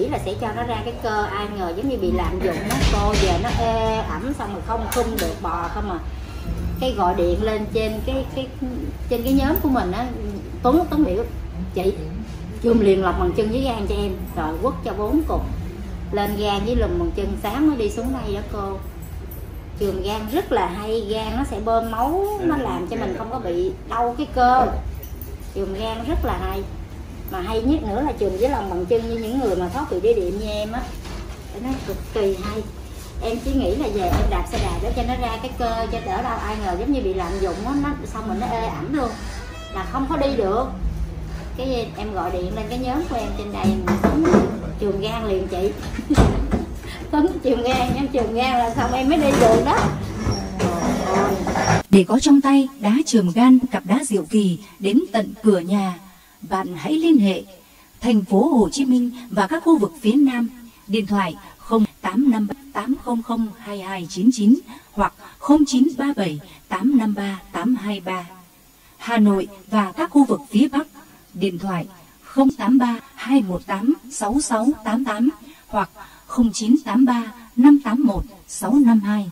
nghĩ là sẽ cho nó ra cái cơ, ai ngờ giống như bị lạm dụng nó cô, giờ nó ê, ẩm xong rồi không khung được bò không à. Cái gọi điện lên trên cái cái, trên cái nhóm của mình á. Tuấn tuấn biểu, chị chùm liền lọc bằng chân với gan cho em. Rồi quất cho bốn cục. Lên gan với lùm bằng chân sáng mới đi xuống đây đó cô. Trường gan rất là hay, gan nó sẽ bơm máu, nó làm cho mình không có bị đau cái cơ. Trường gan rất là hay mà hay nhất nữa là trường với lòng bằng chân như những người mà thoát vị đĩa điện như em á. Nó cực kỳ hay. Em chỉ nghĩ là về em đạp xe đạp để cho nó ra cái cơ cho đỡ đau ai ngờ giống như bị lạm dụng á nó xong rồi nó ê ẩm luôn. Là không có đi được. Cái em gọi điện lên cái nhóm của em trên đây xuống trường gan liền chị. Tấn trường gan em trường gan là xong em mới đi được đó. Để có trong tay đá trường gan cặp đá diệu kỳ đến tận cửa nhà, bạn hãy liên hệ thành phố Hồ Chí Minh và các khu vực phía Nam. Điện thoại 085 800 2299 hoặc 0937 853 823. Hà Nội và các khu vực phía Bắc. Điện thoại 083 218 6688 hoặc 0983 581 652.